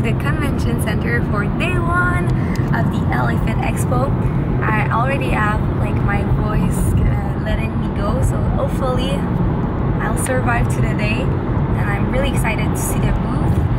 to the convention center for day one of the LA Fit Expo. I already have like my voice uh, letting me go, so hopefully I'll survive to the day. And I'm really excited to see the booth.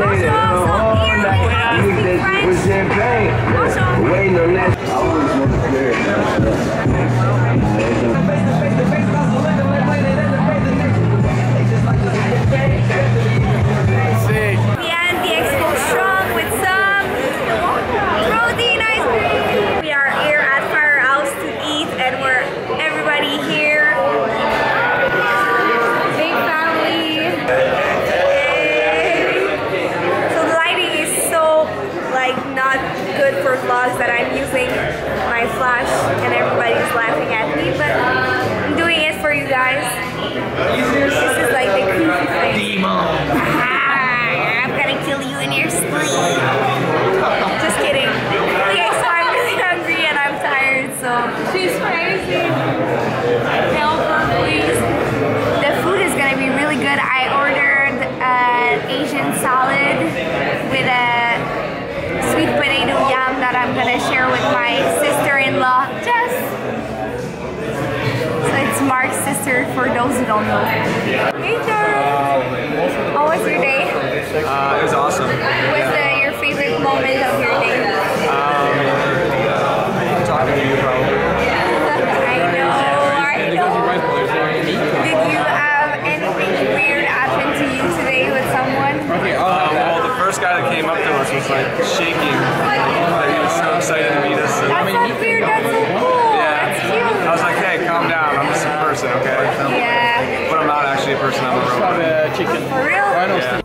Speak French. Bonjour. Waiting on that. And my flash and everybody's laughing at me, but I'm doing it for you guys. Marc's sister for those who don't know. Hey, Charles. How was your day? Uh, it was awesome. What's the, your favorite moment of your day? Talking to you probably. I know, I know. Did you have anything weird happen to you today with someone? Uh, well, the first guy that came up to us was like shaking. Like, he was so excited to meet us. That's not weird, that's so person, okay? Yeah. But I'm not actually a person. I'm a robot. For real? Yeah.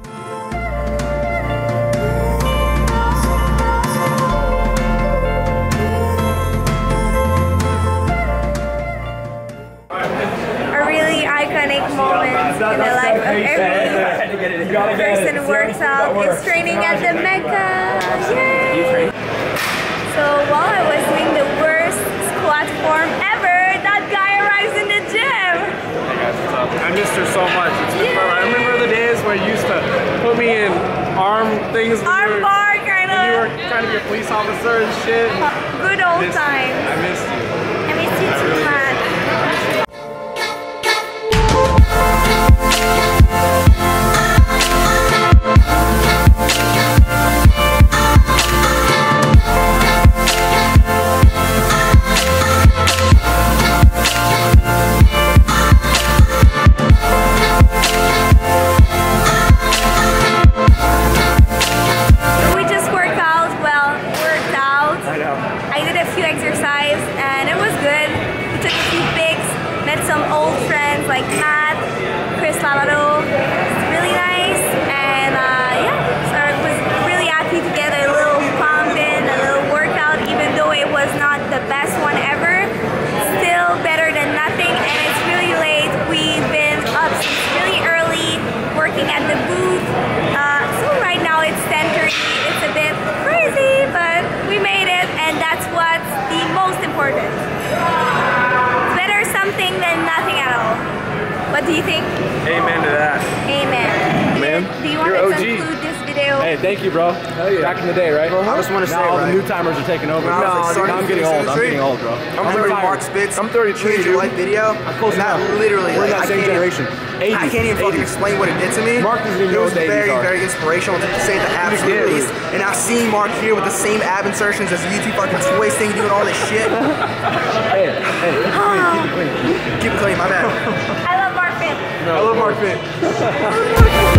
A really iconic moment in the life of every person who works out is training at the Mecca. Yay! So while I was doing the worst squat form ever, that guy arrives in the gym. I missed her so much. It's been forever. I remember the days where you used to put me in arm things Arm bar kind when you were of trying to be a police officer and shit. good old Missed- times. I missed you. I miss you too. Old friends like Matt, Chris Lavado. Conclude this video? Hey, thank you, bro. Back in the day, right? I just wanna now say, all right? the new timers are taking over. When I like, no, I'm getting old. I'm getting old, bro. I remember retired. Marc Fitt. I'm 33, changed dude. your life video. I'm close enough. literally, We're in like, that same can't generation. Even, 80s, I can't even fucking explain what it did to me. Marc doesn't even it was what the 80s very, are. very inspirational to say the absolute Yeah. least. And now seeing Marc here with the same ab insertions as YouTube fucking toys thing, doing all this shit. Hey, hey, keep it clean, keep it clean. Keep it clean, my bad. I love Marc Fitt. I love Marc it.